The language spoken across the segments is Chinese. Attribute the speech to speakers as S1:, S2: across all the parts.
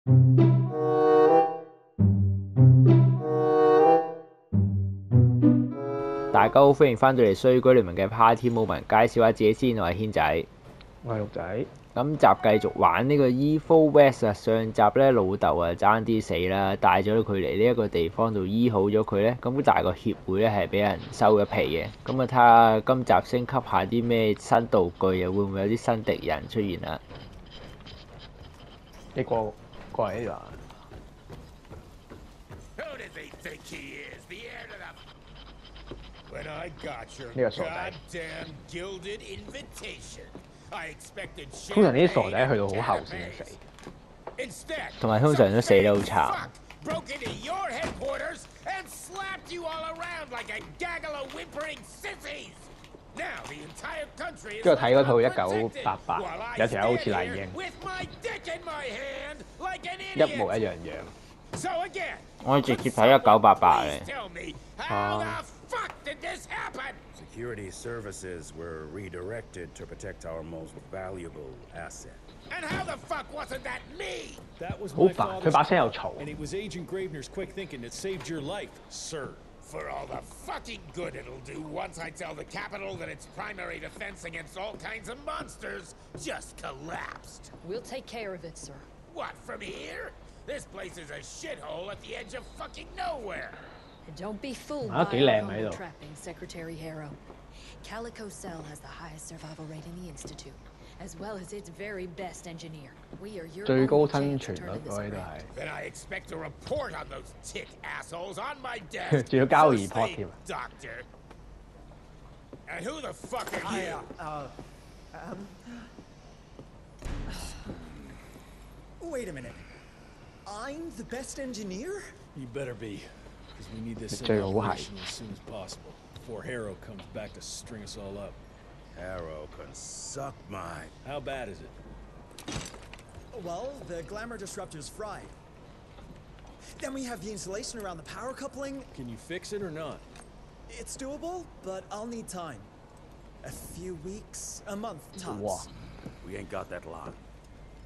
S1: 大家好，歡迎翻到嚟《衰鬼聯盟》嘅 Party Moment，介紹下自己先，我係軒仔。
S2: 我係六仔，
S1: 今集繼續玩呢個 Evil West 啊！上集咧老豆啊爭啲死啦，帶咗佢嚟呢一個地方度醫好咗佢咧，咁但係個協會咧係俾人收咗皮嘅。咁啊睇下今集升級下啲咩新道具啊，會唔會有啲新敵人出現啊？
S2: 你過過嚟呢度啊
S3: ？Who does he think he is? The heir to the... When I got your
S2: Nigga 傻仔
S3: goddamn gilded invitation, I expected
S2: 通常呢啲傻仔去到好後先死。
S3: Instead,
S1: 同埋通常都死得好慘
S3: broke into your headquarters and slapped you all around like a gaggle of whimpering sissies. Now the entire country is
S2: 跟住睇嗰套
S3: unprotected,
S2: 1988
S3: while I
S2: 有條友好似
S3: stand
S2: 麗
S3: here
S2: 英一模一樣樣。
S3: So again,
S1: 我直接睇一九八八嘅
S3: 啊
S4: Security services were redirected to protect our most valuable asset.
S3: And how the fuck wasn't that me?
S5: That was
S2: 好
S5: my
S2: 煩，佢
S5: father's
S2: 把聲
S5: car,
S2: 又嘈。
S5: and it was Agent Gravener's quick thinking that saved your life, sir.
S3: for all the fucking good it'll do once I tell the capital that its primary defense against all kinds of monsters just collapsed.
S6: We'll take care of it, sir.
S3: What, from here? This place is a shithole at the edge of fucking nowhere.
S6: And don't be fooled
S2: ah,
S6: by trapping, Secretary Harrow. Calico Cell has the highest survival rate in the Institute as well as its very best engineer. We are your
S2: 最高
S6: only
S2: 生
S6: chance
S2: 存
S6: of
S2: 率
S6: turning this
S2: 喎呢度
S6: around.
S2: 系。
S3: Then I expect a report on those tick assholes on my desk.
S2: 仲要交
S3: First
S2: report
S3: thing,
S2: 添啊
S3: Doctor. And who the fuck are you?
S7: Wait a minute. I'm the best engineer?
S5: You better be, because we need this
S2: Jay
S5: in
S2: Ohio.
S5: operation as soon as possible, before Harrow comes back to string us all up.
S4: Arrow can suck my.
S5: How bad is it?
S7: Well, the glamour disruptor's fried. Then we have the insulation around the power coupling.
S5: Can you fix it or not?
S7: It's doable, but I'll need time. A few weeks, a month
S2: 哇
S7: tops.！
S4: We ain't got that long.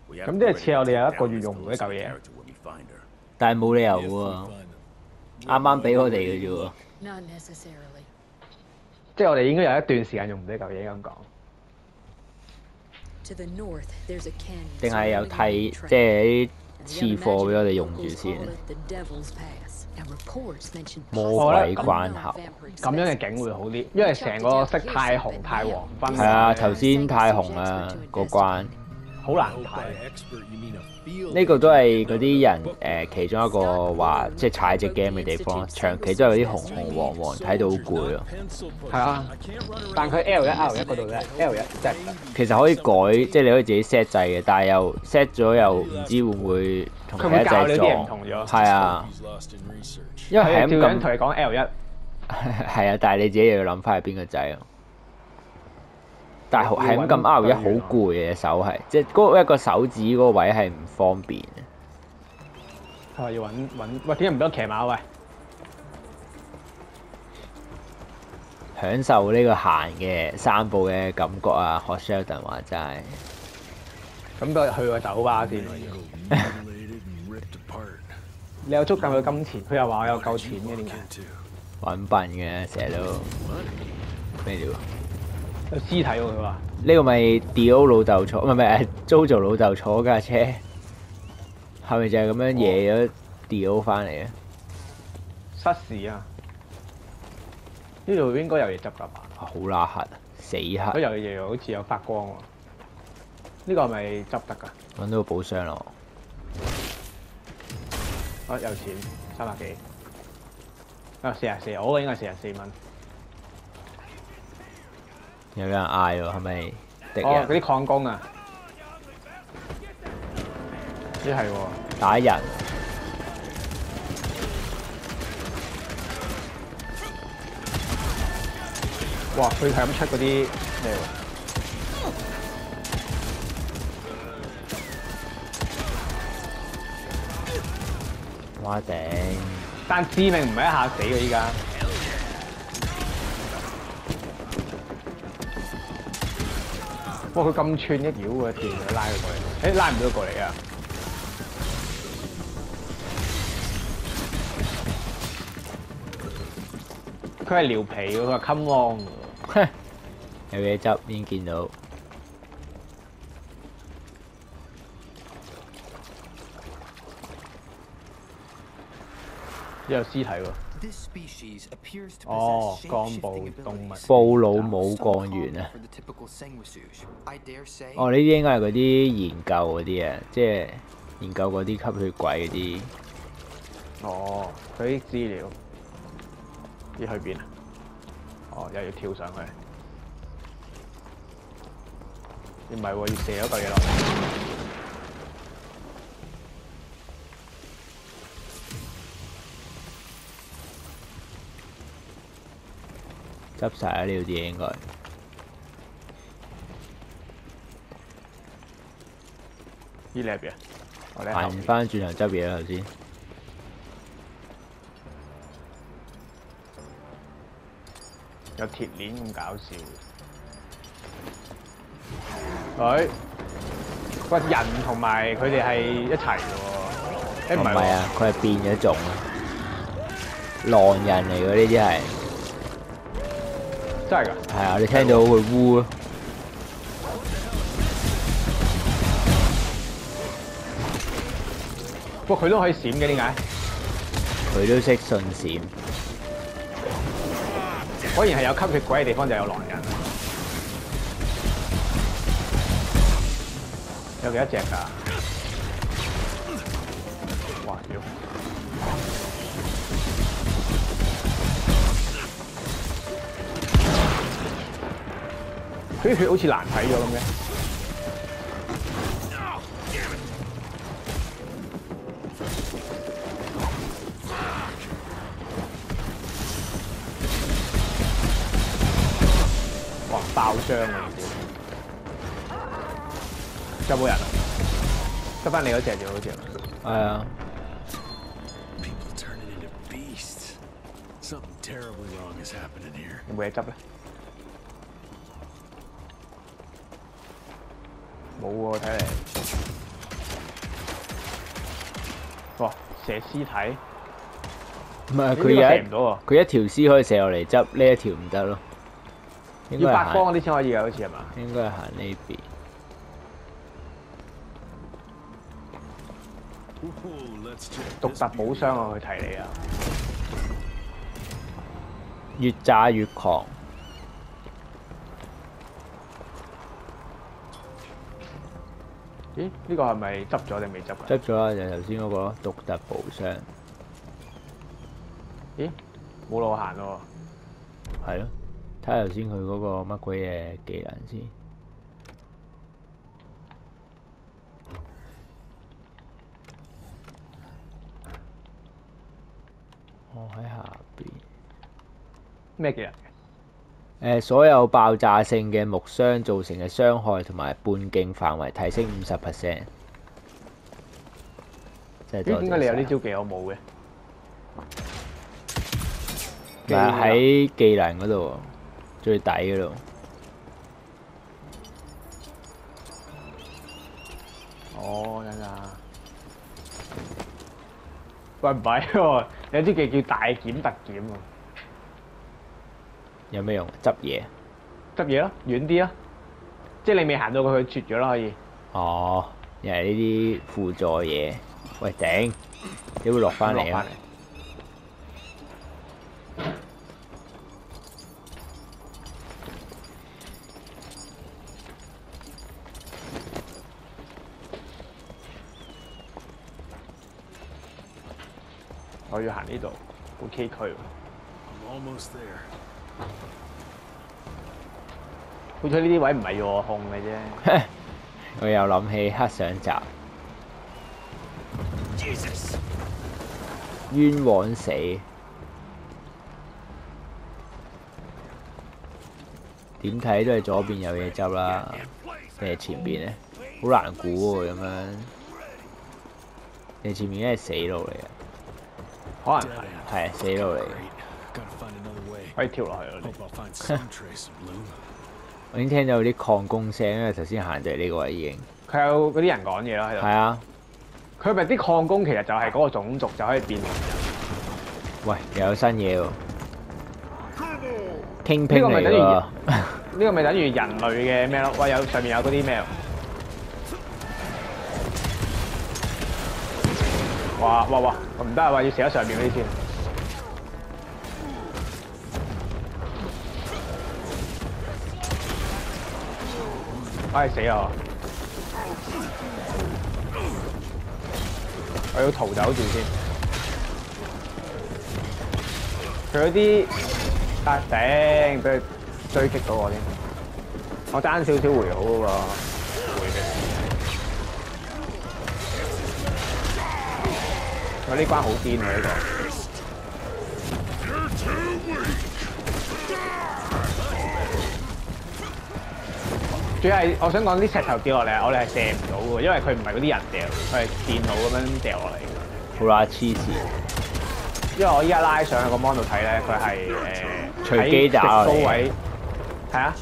S4: We
S2: 咁
S4: have
S2: 即系
S4: to
S2: 似我哋有一
S4: take
S2: 个
S4: down
S2: 月
S4: this
S2: 用唔到呢嚿
S4: elusive
S2: 嘢。
S4: character when we find her.
S1: 但系冇理由
S5: If we
S1: 喎，
S5: find them.
S1: 啱啱俾我哋嘅啫喎。
S6: Not necessarily.
S2: 即系我哋应该有一段时间用唔到旧嘢咁
S6: 讲
S1: 定系有替即系啲次货俾我哋用住先魔鬼关口
S2: 咁样嘅景会好啲因为成个色太红太黄
S1: 系啊头先太红啊过关
S2: 好
S5: 难
S2: 睇。
S1: 呢个都系啲人诶其中一个话即系踩只 game 嘅地方长期都系啲红红黄黄睇到好攰
S5: 咯
S2: 系啊但佢 l 一 l 一度咧 l 一即系
S1: 其实可以改即系你可以自己 set 掣嘅但系又 set 咗又唔知会唔会同
S2: 佢
S1: 一
S2: 制做
S1: 系啊因
S2: 为系
S1: 咁咁
S2: 同你讲 l 一
S1: 系啊但系你自己又要谂翻系边个掣啊但係係咁咁 R 一好攰嘅手係，即係嗰一個手指嗰個位係唔方便嘅。
S2: 佢話要揾揾，喂點解唔俾我騎馬喂？
S1: 享受呢個行嘅散步嘅感覺啊！學 Sheldon 話齋。
S2: 咁都去個酒吧先. 你有足夠嘅金錢，佢又話我有夠錢嘅點解
S1: 揾笨嘅，成日都咩料？
S2: 有屍體喎佢話。
S1: 呢個咪 Dio 老豆坐，唔係唔係 Jojo 老豆坐架車，係咪就係咁樣惹咗 Dio 翻嚟啊？
S2: 失事啊！呢度應該有嘢執噶嘛？
S1: 好乸黑，死
S2: 佢
S1: 黑，
S2: 有嘢好似有發光喎。呢個係咪執得㗎？
S1: 揾到個寶箱咯。
S2: 啊有錢三百幾。啊四廿四，我嗰個應該四廿四蚊。
S1: 有人嗌喎，係咪敵
S2: 哦，嗰啲礦工啊！咦係喎，
S1: 打人？
S2: 哇！佢係咁出嗰啲咩喎？
S1: 哇頂！
S2: 但致命唔係一下死嘅依家。哇！佢咁串一屌嘅电，拉佢过嚟，诶、拉唔到过嚟啊！佢系撩皮嘅，佢系 come on，
S1: 有嘢执，已经见到。
S2: 有屍體喎。
S8: 哦，
S2: 幹
S8: 部
S2: 動物。
S1: 布鲁姆干员啊。哦，呢啲應該係嗰啲研究嗰啲啊，即係研究嗰啲吸血鬼嗰啲。
S2: 哦，佢啲資料。啲去邊啊？哦，又要跳上去。你唔係喎，要射咗嚿嘢落。
S1: 執晒啦呢度啲嘢應該。
S2: 呢你喺邊啊？我哋喺後
S1: 行翻轉頭執嘢啦頭先。
S2: 有鐵鏈咁搞笑。佢，喂人同埋佢哋係一齊嘅喎。唔係喎，
S1: 唔係啊，佢係變咗種啊，狼人嚟嘅呢啲係。
S2: 真係
S1: 啊，你聽到佢烏咯。
S2: 不過佢都可以閃嘅，點解？
S1: 佢都識信閃。
S2: 果然係有吸血鬼嘅地方就有狼人。有幾多隻㗎？佢啲血好似難睇咗咁嘅。哇！爆傷啊！有冇人啊？得翻你嗰隻啫，好似係咪
S1: 係啊.
S9: Something terribly wrong is happening here.
S2: 有冇嘢執咧？冇喎，睇嚟。哇！射屍體，
S1: 唔係佢一佢一條屍可以射落嚟執，呢一條唔得咯。
S2: 要發
S1: 係行
S2: 光嗰啲先可以啊，好似係嘛？
S1: 應該係行呢邊。
S2: 獨特寶箱我去提你啊！
S1: 越炸越狂。
S2: 咦？呢個係咪執咗定未執㗎？
S1: 執咗啦，就頭先嗰個咯，獨特寶箱。
S2: 咦？冇路行咯
S1: 係咯，睇下頭先佢嗰個乜鬼嘢技能先。我喺下邊。
S2: 咩技能？
S1: 誒、所有爆炸性嘅木箱造成嘅傷害同埋半徑範圍提升五十 percent。即係？
S2: 點解你有呢
S1: 呢
S2: 招技我冇嘅？
S1: 咪喺技能嗰度，最底嗰度。
S2: 哦，等陣啊。喂，唔係喎，有啲技叫大檢特檢喎，
S1: 有咩用？執嘢。
S2: 執嘢咯，遠啲咯，即係你未行到佢，佢絕咗啦，可以。
S1: 哦，又係呢啲輔助嘢。喂，頂！你會落翻嚟啊？
S2: 我要行呢度，好崎嶇喎。好彩呢啲位唔係要我控嘅啫。
S1: 我又諗起黑上集
S9: ，Jesus!
S1: 冤枉死。點睇都係左邊有嘢執啦，定係前邊咧？好難估喎咁樣。你前面應該係死路嚟嘅，
S2: 可能係
S9: Dead end.
S1: 係死路嚟嘅。
S2: 可以跳落去咯。
S1: 我已經聽到啲礦工聲，因為頭先行就係呢個位已經。
S2: 佢有嗰啲人講嘢咯喺度。
S1: 係啊，
S2: 佢咪啲礦工其實就係嗰個種族就可以變成人。
S1: 喂，又有新嘢喎。傾拼嚟
S2: 呢個咪等於
S1: 㗎。
S2: 呢個咪等於人類嘅咩咯？喂，有上面有嗰啲咩？哇哇哇！唔得啊！話要射喺上面嗰啲先。唉死啊！我要逃走住先。佢嗰啲啊頂，俾佢追擊到我添。我爭少少回好嗰個回嘅。我呢關好癲啊！呢、個。主要係我想講啲石頭掉落嚟，我哋係射唔到嘅，因為佢唔係嗰啲人掉，佢係電腦咁樣掉落嚟。
S1: 好啦，黐線，
S2: 因為我依家拉上去個 mon 度睇咧，佢係誒
S1: 隨機打
S2: 高位，係啊，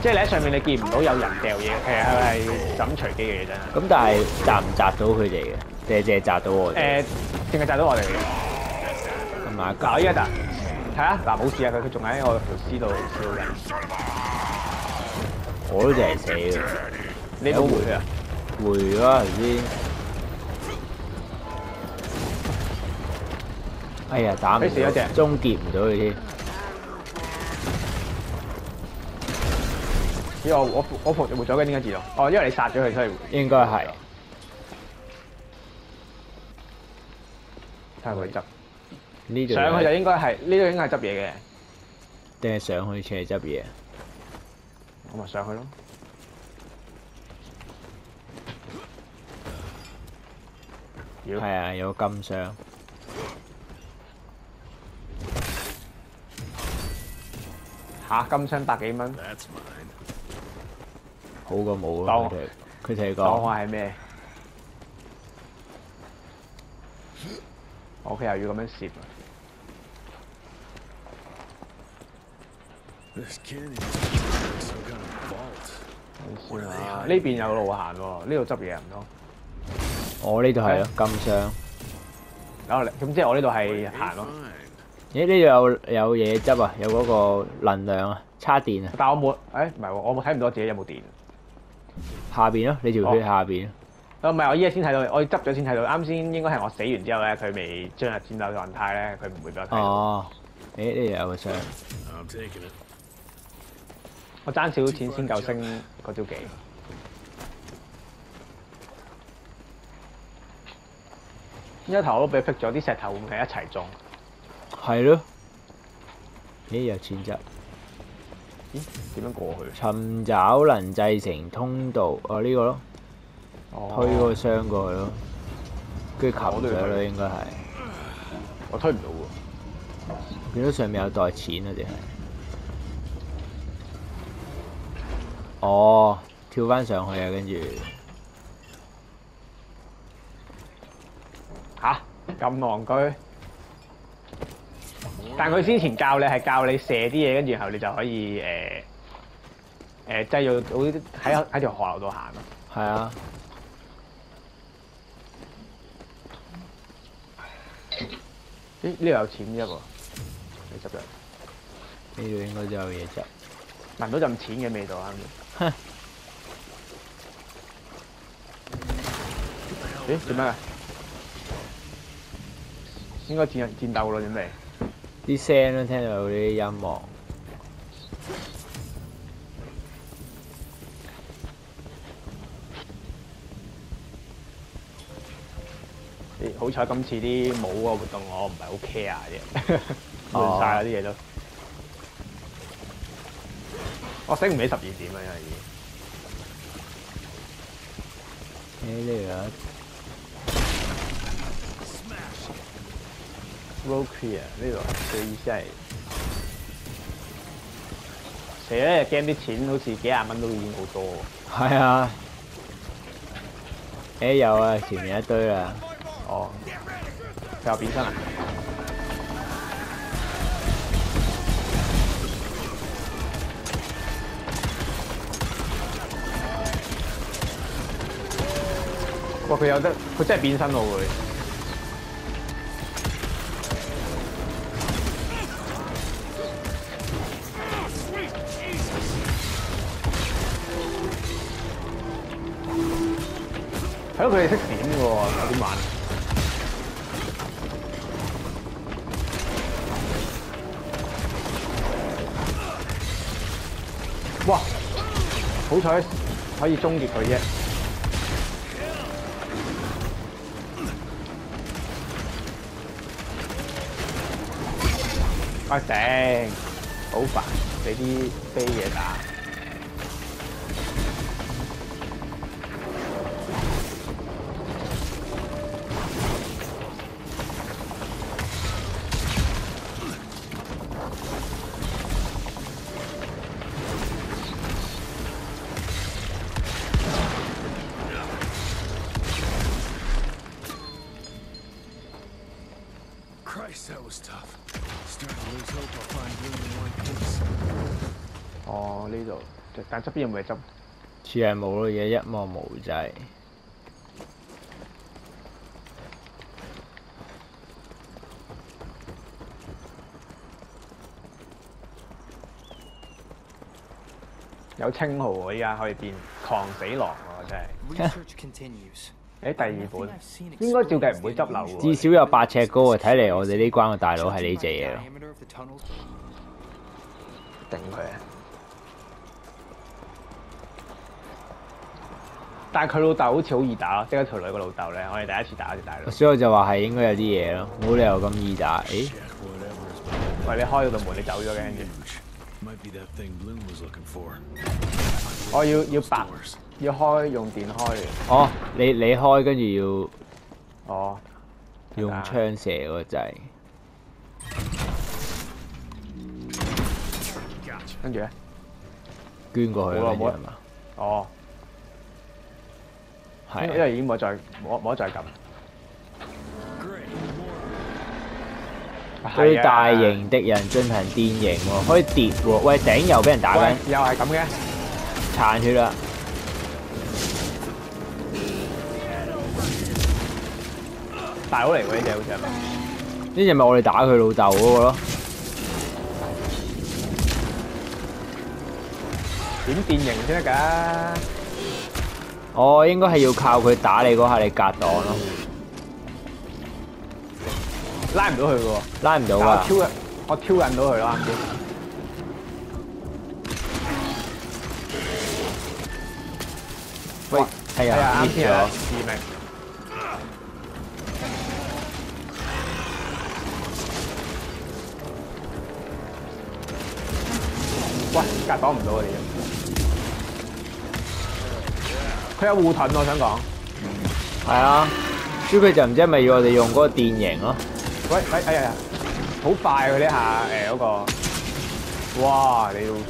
S2: 即係你喺上面你見唔到有人掉嘢，其實佢係就咁隨機嘅嘢真係。
S1: 咁但係擲唔擲到佢哋嘅？淨係擲到我哋？
S2: 誒，淨係炸到我哋嘅。
S1: 咁啊，
S2: 嗱，我依家就睇下，嗱冇事啊，佢佢仲喺我條屍度燒緊。
S1: 我都淨係死嘅。
S2: 你冇回佢啊？
S1: 回咗頭先。哎呀，打唔，
S2: 死一只，
S1: 终结唔到佢添。
S2: 因為我我我復活咗嘅點解自動？哦，因为你杀咗佢，所以
S1: 應該係。
S2: 睇下佢執。
S1: 呢度
S2: 上去就应该系呢度應該係執嘢嘅，
S1: 定系上去斜执嘢？
S2: 我咪上去咯。妖
S1: 係啊，有金箱。
S2: 嚇金箱百幾蚊，
S1: 好過冇
S2: 當
S1: 咯。佢哋佢哋
S2: 當我
S1: 講
S2: 係咩？我屋企又要咁樣攝啊！呢邊有路行喎，呢度執嘢唔通？
S1: 我呢度係咯，金箱。
S2: 咁即係我呢度係行咯。
S1: 咦？呢度有有嘢執啊，有嗰個能量啊，叉電啊，
S2: 但我冇，誒唔係喎，我冇睇唔到自己有冇電。
S1: 下邊咯，你條血下邊。
S2: 啊唔係，我依家先睇到，我執咗先睇到。啱先應該係我死完之後咧，佢未進入戰鬥狀態咧，佢唔會俾我睇到。
S1: 哦，誒呢度有個箱.
S2: 我爭少少錢先夠升嗰招技。一頭我都俾佢劈咗，啲石頭會唔會係一齊中？
S1: 係咯。咦？有錢執。
S2: 咦？點樣過去？
S1: 尋找能製成通道，哦呢個咯，
S2: 哦
S1: 推嗰個箱過去咯，跟住擒
S2: 我都要
S1: 上咯，應該係。
S2: 我推唔到喎。
S1: 見到上面有袋錢啊，定係？哦，跳翻上去啊，跟住
S2: 吓？咁戇居？但佢之前教你係教你射啲嘢，跟住然後你就可以誒誒製造到啲喺喺條河流度行咯。
S1: 係啊，
S2: 咦？呢度有錢啫喎，你執咗？
S1: 呢度應該都有嘢執。
S2: 聞到陣錢嘅味道啊！
S1: 哼
S2: 咦？做咩啊？應該戰人戰鬥咯，準備。
S1: 啲聲都聽到有啲音樂。
S2: 咦好彩今次啲舞個活動我唔係好 care 啫，亂晒啦啲嘢都。我升唔起十二點啊，因為已經。
S1: 誒呢度有
S2: roll clear 呢度佢意思係，其實咧 game 啲錢好似幾廿蚊都已經好多喎。
S1: 係啊。誒有啊，前面一堆啊。
S2: 哦，佢又變身啊！哇！佢有得，佢真係變身咯佢。睇到佢哋識點喎，有啲慢。哇！好彩可以終結佢啫。啊頂！好煩，俾啲飛嘢打。哦，呢度，但側邊有冇嘢執？
S1: 似係冇咯，嘢一望無際。
S2: 有稱號喎，依家可以變狂死狼喎，真係。誒第二本應該照計唔會執漏喎。
S1: 至少有八尺高啊！睇嚟我哋呢關嘅大佬係呢隻嘢咯。
S2: 頂佢啊！但係佢老豆好似好易打咯，即係條女個老豆咧，我哋第一次打就大佬。
S1: 所以我就話係應該有啲嘢咯，冇理由咁易打。誒，
S2: 喂，你開咗道門，你走咗嘅.我要要白，要開用電開嘅。
S1: 哦，你你開跟住要哦，用槍射嗰個掣。
S2: 跟住咧，
S1: 捐過去
S2: 冇啦冇啦
S1: 跟住係嘛？
S2: 哦，因
S1: 係啊
S2: 為已經冇得再冇冇得再撳。
S1: 對大型敵人進行電刑喎，可以跌喎。喂，頂又俾人打緊，，
S2: 又係咁嘅。
S1: 殘血啦！
S2: 大佬嚟喎，呢只好似係咪？
S1: 呢只咪我哋打佢老豆嗰個咯。
S2: 點電刑先得㗎？
S1: 哦，應該係要靠佢打你嗰下，你格擋咯，
S2: 拉唔到佢嘅喎。
S1: 拉唔到
S2: 啊。我挑引，我挑引到佢咯啱先。
S1: 喂，係
S2: 係啊，
S1: 啊，
S2: 啱先啊，致命。喂，格擋唔到啊！你佢有護盾，我想講。
S1: 係啊，朱佢就唔知係咪要我哋用嗰個電型咯？
S2: 喂喂，哎呀呀，好快佢呢下誒嗰個，哇！你要主，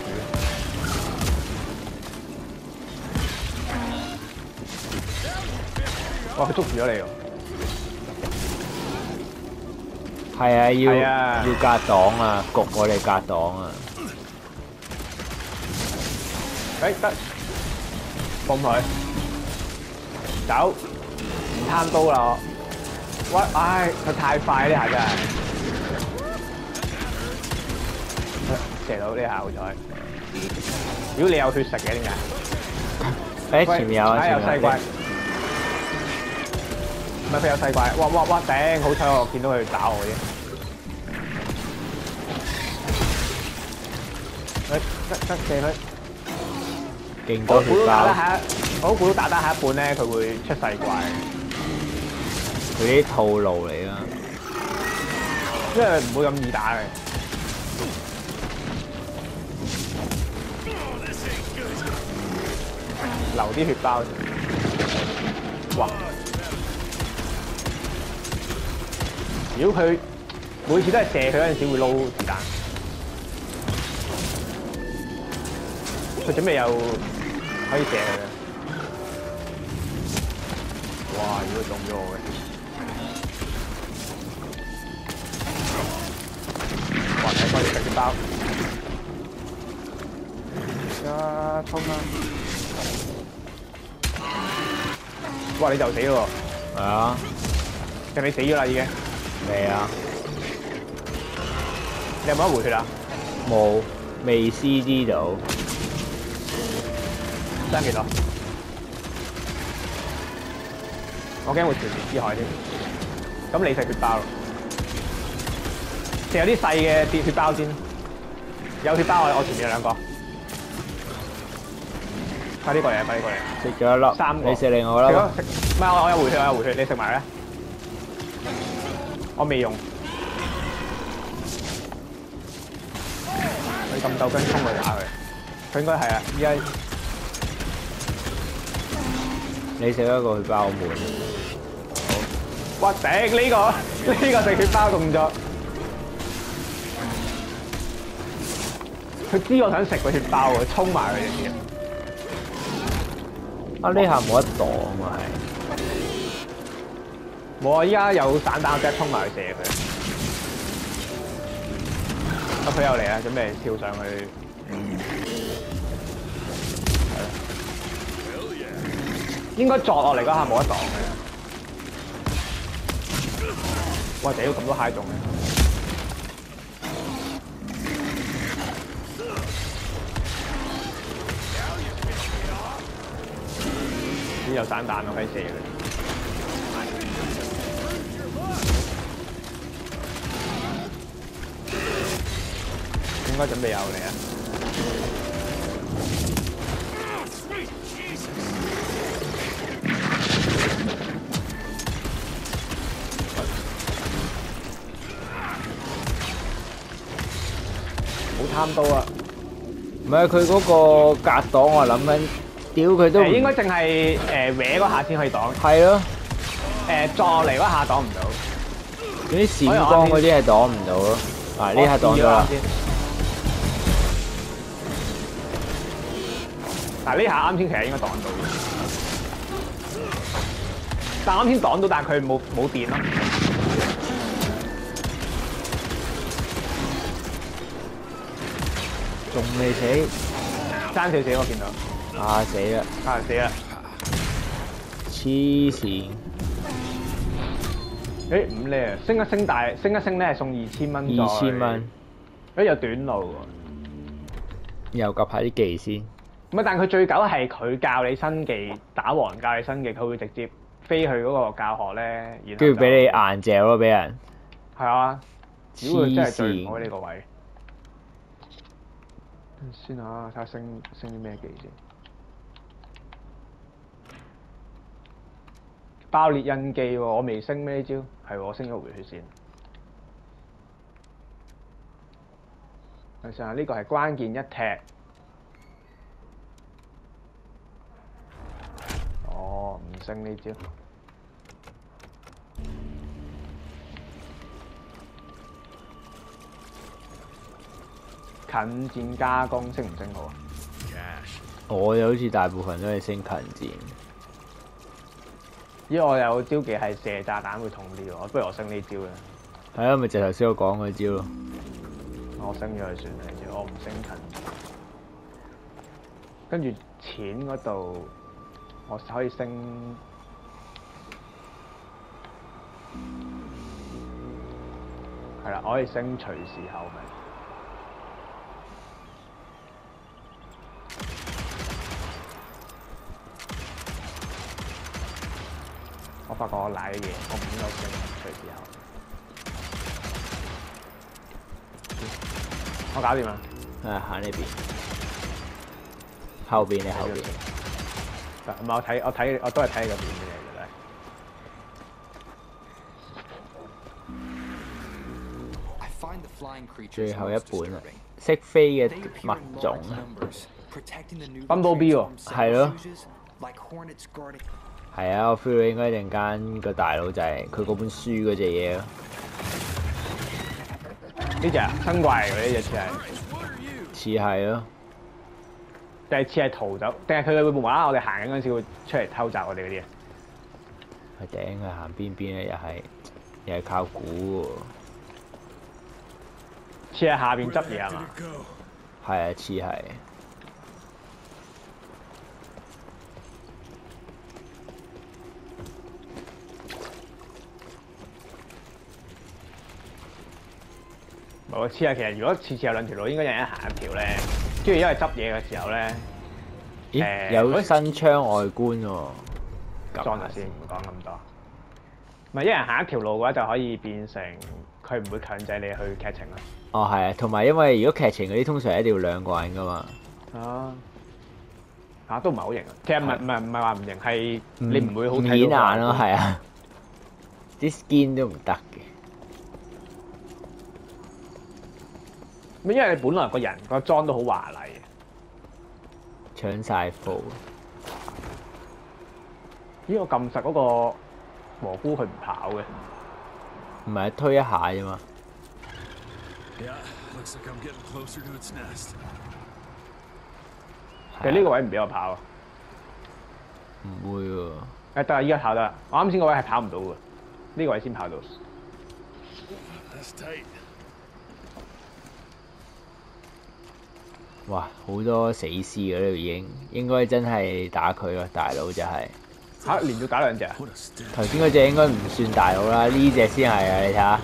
S2: 哇！佢捉住咗你喎。
S1: 係啊，要
S2: 啊
S1: 要格擋啊，焗我哋格擋啊！
S2: 誒得，放佢，走，唔貪刀啦我。喂，唉，佢太快呢下真係，射到呢下好彩。如果你有血食嘅點解？
S1: 誒，前面有啊，前面有。
S2: 唔係佢有細怪，哇哇哇頂！好彩我見到佢打我啫。喂，得得射佢。
S1: 勁多血包，
S2: 到打得下，我估到打得下一半咧，佢會出細怪，
S1: 佢啲套路嚟啦。
S2: 因為唔會咁易打嘅。留啲血包。哇！如果佢每次都係射佢嗰陣時會撈子彈，佢準備有可以射佢嘅。哇！如果中咗我嘅，哇！睇翻你食啲包，而家衝啦！哇！你就死咯
S1: 係啊，
S2: 喎，定你死咗啦已經？
S1: 未啊？
S2: 你有冇得回血啊？
S1: 冇，未 CD 到。
S2: 爭幾多？我驚會全面之海添。咁你食血包咯，食有啲細嘅跌血包先。有血包我我前面有兩個，快啲過嚟啊！快啲過嚟！
S1: 食咗一粒，
S2: 三個
S1: 你食另外一粒
S2: 唔係我我有回血，我有回血，你食埋咧。我未用。你咁鬥跟衝去打佢，佢應該係啊！依家
S1: 你食一個血包我悶。
S2: 哇頂呢個 呢個食血包動作，佢知我想食個血包喎，衝埋佢哋
S1: 啊！呢下冇得擋啊，係。
S2: 冇啊！依家有散彈，我即刻衝埋去射佢。啊！佢又嚟啦，準備跳上去。應該撞落嚟嗰下冇得擋嘅。哇！屌咁多蟹中嘅。呢有散彈我可以射佢。應該準備有嚟啊！好貪刀啊！
S1: 唔係佢嗰個格擋，我諗緊，屌佢都唔
S2: 誒應該淨係誒搲嗰下先可以擋，
S1: 係咯，
S2: 誒撞嚟嗰下擋唔到。
S1: 嗰啲閃光嗰啲係擋唔到咯。啊，呢下擋咗啦。
S2: 嗱呢下啱先其實應該擋到，但啱先擋到，但係佢冇冇電咯。
S1: 仲未死，
S2: 爭少少我見到，
S1: 啊死啦！
S2: 啊死啦！
S1: 黐線，
S2: 誒五咧，升一升大，升一升咧係送二千蚊，
S1: 二千蚊，
S2: 誒有短路喎。
S1: 又夾下啲技先。
S2: 唔係，但係佢最久係佢教你新技，打王教你新技，佢會直接飛去嗰個教學咧，然
S1: 跟住俾你硬嚼咯，俾人。
S2: 係啊，屌佢真係最唔
S1: 黐線
S2: 好呢個位。先啊，睇下升升啲咩技先。爆裂印记喎，我未升咩招？系我升咗回血先。等先啊，呢个系关键一踢。哦，唔升呢招。近戰加工升唔升好啊？
S1: 我又好似大部分都係升近戰。
S2: 因為我有招技係射炸彈會痛啲喎，不如我升呢招啦。
S1: 係啊，咪就頭先我講嗰招咯。
S2: 我升咗佢算啦，我唔升近。跟住錢嗰度，我可以升。係啦，我可以升隨時候咪。过奶嘅嘢，我唔应该咁样之。我搞掂啦。
S1: 诶、啊，呢边，后边你后边。
S2: 唔系我睇，我睇，我都系睇你个面嘅。
S1: 最后一本啊，识飞嘅物
S8: 种
S1: 啊
S2: ，Bumblebee 喎，
S1: 系咯。係啊，我 feel 到應該一陣間個大佬就係佢嗰本書嗰隻嘢咯。
S2: 呢只啊新怪嚟嘅呢只似係，
S1: 似係咯，
S2: 定係似係逃走，定係佢哋會無啦啦我哋行緊嗰陣時會出嚟偷襲我哋嗰啲啊？
S1: 係頂佢行邊邊咧，又係又係靠估喎。
S2: 似係下邊執嘢係嘛？
S1: 係啊，似係。
S2: 冇啊！似係其實如果次次有兩條路，應該有人行一條咧，跟住因為執嘢嘅時候咧，
S1: 有新窗外觀喎。撳
S2: 裝下先，唔講咁多。唔係一人行一條路嘅話，就可以變成佢唔會強制你去劇情啦。
S1: 哦，係啊，同埋因為如果劇情嗰啲通常一定要兩個人噶嘛，
S2: 啊，嚇都唔係好型啊！其實唔係唔係唔係話唔型，係你唔會好睇
S1: 顯眼咯，係啊，啲 skin 都唔得嘅。
S2: 因為你本來個人個裝都好華麗嘅。
S1: 搶晒貨，
S2: 咦？我撳實嗰個蘑菇，佢唔跑嘅。
S1: 唔係推一下啫嘛。
S9: Yeah, looks like I'm getting closer to its nest.
S2: 其實呢個位唔俾我跑啊！
S1: 唔會喎，
S2: 誒得啦！依家跑得啦，我啱先個位係跑唔到嘅，呢個位先跑到。
S1: 哇，好多死屍嗰度已經，應該真係打佢咯，大佬就係、
S2: 嚇、連續打兩隻啊
S9: ！What a step.
S1: 頭先嗰只應該唔算大佬啦，呢只先係啊！你睇下，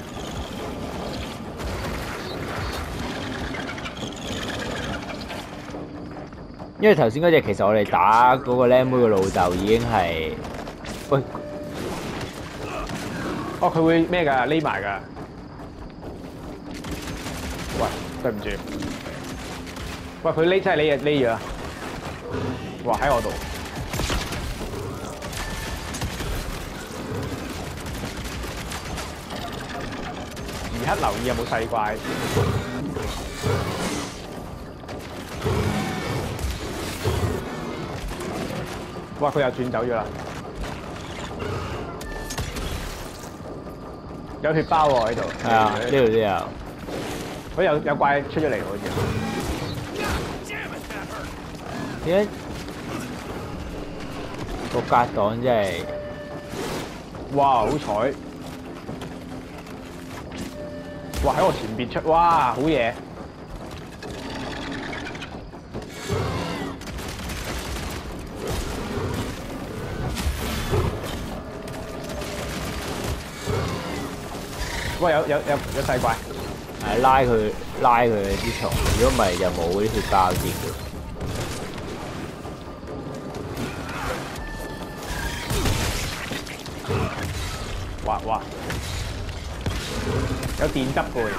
S1: 因為頭先嗰只其實我哋打嗰個僆妹嘅老豆已經係，喂，
S2: 哦，佢會咩㗎？匿埋㗎。喂，對唔住。喂，佢匿真係匿匿咗啊！哇，喺我度。而刻留意有冇細怪。哇！佢又轉走咗啦。有血包喎喺度。
S1: 係啊，呢度都有，
S2: 佢有有怪出咗嚟好似。
S1: 點解個格擋真係
S2: 哇！好彩！哇！喺我前边出，哇！好嘢！哇！有有有有細怪，
S1: 系拉佢拉佢啲蟲，如果唔係就冇啲血包啲嘅。
S2: 哇哇！有電汁嘅。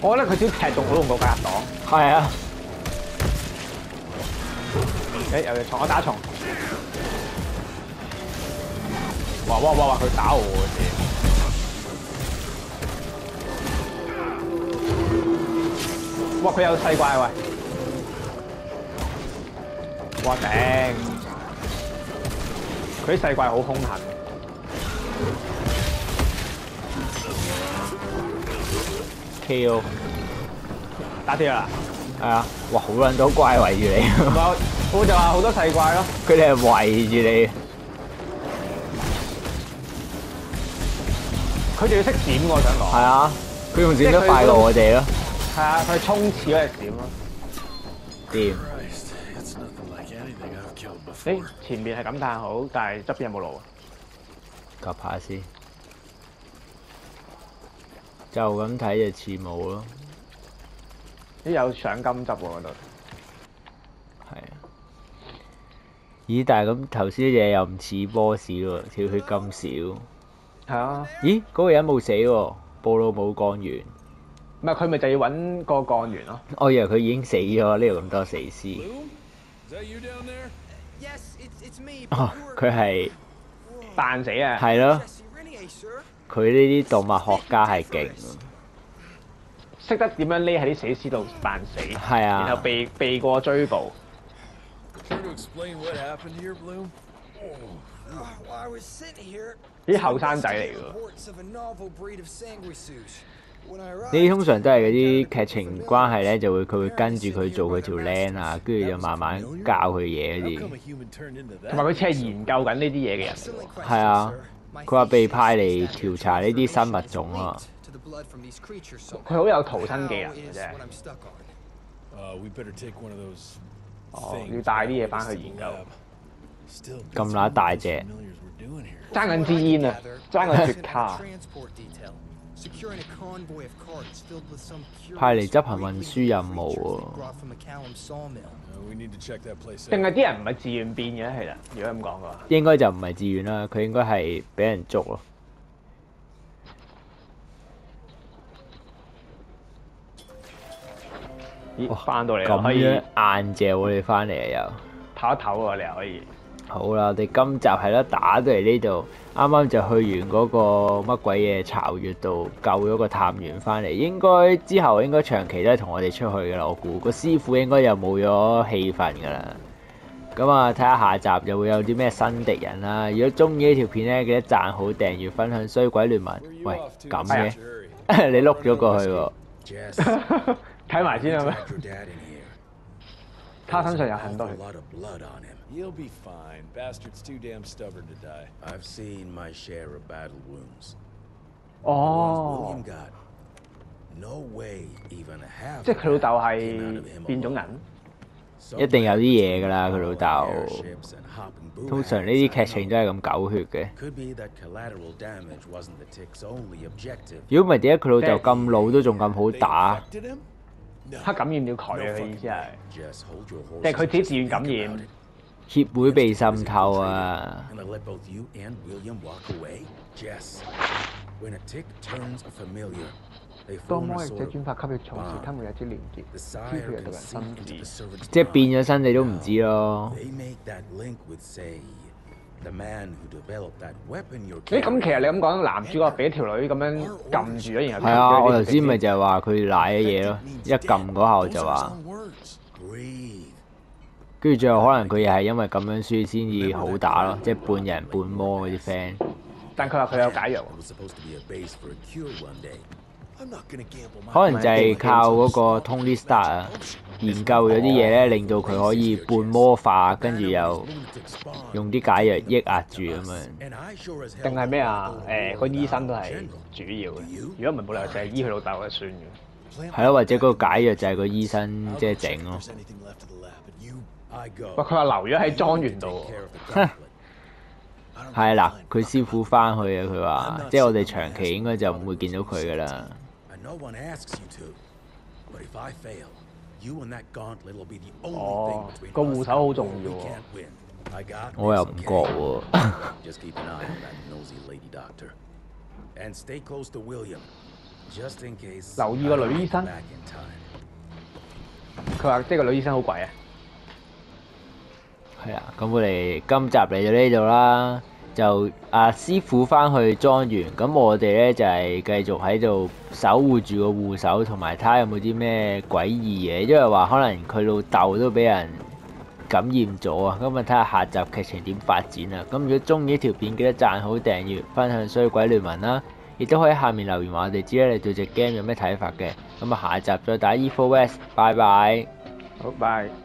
S2: 我覺得佢少踢仲好用過格擋。
S1: 係啊，
S2: 誒有隻蟲，我打蟲。哇哇哇哇！佢打我喎！哇！佢有細怪喂！哇頂！佢啲細怪好兇狠。
S1: K.O.
S2: 打掉啦！
S1: 係啊，哇！好撚多怪圍住你，
S2: 我我就話好多細怪咯。
S1: 佢哋係圍住你。
S2: 佢仲要識閃喎，我想講。
S1: 係啊，佢用閃得快過我哋咯。
S2: 係啊，佢衝刺嗰隻閃咯。
S1: 掂，
S2: 誒
S9: before.
S2: 前面係感嘆好，但係側邊有冇路啊？
S1: 及下先。就咁睇就似冇咯，
S2: 咦有上金汁喎嗰度。
S1: 係啊。咦？但係咁頭先嘢又唔似 boss 喎，條血咁少。
S2: 係啊，
S1: 咦？嗰、個人冇死喎，布魯冇幹完。
S2: 唔係佢咪就要揾個幹員咯？
S1: 我以為佢已經死咗，呢度咁多死屍。哦，佢係
S2: 扮死啊！
S1: 係咯.佢呢啲動物學家係勁。
S2: 識得點樣匿喺啲死屍度扮死，
S1: 係
S2: 然後
S1: 啊，
S2: 避避過追捕。
S7: Uh,
S2: 啲後生仔嚟㗎。
S1: 呢啲通常都系嗰啲剧情关系咧，就会佢会跟住佢做佢条链啊，跟住就慢慢教佢嘢嗰啲。
S2: 同埋佢似系研究紧呢啲嘢嘅人，
S1: 系啊，佢话被派嚟调查呢啲新物种啊。
S2: 佢好有逃生技能嘅啫。哦，要带啲嘢
S5: 翻
S2: 去研究。
S1: 咁乸大
S5: 只，
S2: 争紧支烟啊，争紧 雪
S10: 卡。
S1: 派嚟執行運輸任務喎。
S2: 定係啲人唔係自愿變嘅，其實如果咁講嘅，
S1: 應該就唔係自愿啦，佢應該係俾人捉咯。
S2: 咦，翻到嚟可以
S1: 硬嚼我哋翻嚟又
S2: 跑一唞喎，你又可以。
S1: 好啦，我哋今集係咯，打到嚟呢度。啱啱就去完嗰個乜鬼嘢巢穴度救咗個探員翻嚟，應該之後應該長期都係同我哋出去噶啦，我估個師傅應該又冇咗氣氛噶啦。咁啊，睇下下集又會有啲咩新敵人啦。如果中意呢條片咧，記得讚好、訂閱、分享。衰鬼聯盟，喂?咁嘅，你碌咗過去喎。
S2: 睇埋先啦咩.他身上有很多血。
S4: lot of blood on him.
S5: You'll be fine. Bastard's too damn stubborn to die.
S4: I've seen my share of battle wounds.
S2: 哦
S4: William，got no way even half.
S2: 即系佢老豆
S4: of that came out
S2: 系
S4: of him
S2: 变种
S4: alone.
S2: 人。
S1: 一定有啲嘢㗎啦佢老豆
S4: Airships and hopping
S1: 通常呢啲
S4: boomerangs,
S1: 剧
S4: I
S1: 情
S4: know.
S1: 都系咁狗血嘅。
S4: Could be that collateral damage wasn't the tick's only objective.
S1: 如果唔系点解佢老豆咁老都仲咁好
S5: They
S1: 打？
S5: infected him? No.
S2: 黑感染咗佢啊！佢意思系，
S4: Just hold your
S2: 定系佢
S4: horses
S2: 自己自愿
S4: and
S2: 感
S4: think
S2: 染
S4: about it.？
S1: 協會被滲透啊！
S2: 當我者
S4: 轉
S2: 發給佢同事，佢冇有啲連結，知
S4: 佢
S2: 又
S4: 突
S2: 然
S4: 身死。
S1: 即係變咗身你都唔知咯。
S2: 咁，其實你咁講，男主角俾條女咁樣撳住咗，然後
S1: 係啊，我頭先咪就係話佢賴嘅嘢咯，一撳嗰下就話。跟住最後可能佢又係因為咁樣輸先至好打咯，即係半人半魔嗰啲 friend。
S2: 但佢話佢有解藥。
S1: 可能就係靠嗰個 Tony Stark 啊，研究咗啲嘢咧，令到佢可以半魔化，跟住又用啲解藥抑壓住咁樣。
S2: 定係咩啊？誒、個醫生都係主要嘅。如果唔係冇理由就係醫佢老豆嘅算嘅。
S1: 係咯，或者嗰個解藥就係個醫生即係整咯。
S2: 佢話留咗喺莊園度
S1: 係啦佢師傅翻去啊，佢話即係我哋長期應該就唔會見到佢噶啦。
S4: And no one asks you to. But if I fail, you and that gauntlet will be the only
S2: 哦個護手好重要
S1: 我又唔?覺喎。
S4: Just keep an eye on that nosy lady doctor. And stay close to William. Just in case
S2: 留意個女醫生.佢話即係個女醫生好貴啊！
S1: 系啊，咁我哋今集嚟到呢度啦，就阿、師傅翻去莊園，咁我哋咧就係、繼續喺度守護住個護手，同埋睇下有冇啲咩詭異嘢，因為話可能佢老豆都俾人感染咗啊，咁啊睇下下集劇情點發展啊！咁如果中意呢條片，記得讚好、訂閱、分享《衰鬼聯盟》啦，亦都可以下面留言話我哋知咧你對隻 game 有咩睇法嘅，咁啊下集再打 E4West，拜拜。
S2: 好，拜。